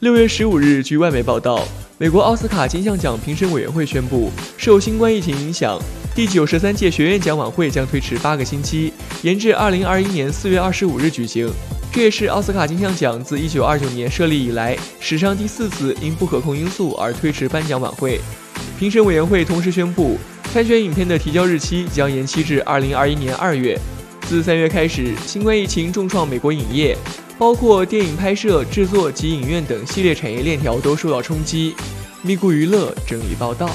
六月十五日，据外媒报道，美国奥斯卡金像奖评审委员会宣布，受新冠疫情影响，第九十三届学院奖晚会将推迟八个星期，延至二零二一年四月二十五日举行。这也是奥斯卡金像奖自一九二九年设立以来，史上第四次因不可控因素而推迟颁奖晚会。评审委员会同时宣布，参选影片的提交日期将延期至二零二一年二月。自三月开始，新冠疫情重创美国影业。包括电影拍摄、制作及影院等系列产业链条都受到冲击。咪咕娱乐整理报道。